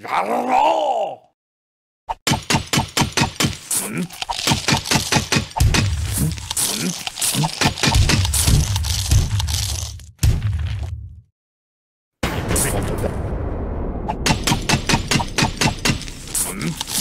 야라라! Mm-hmm.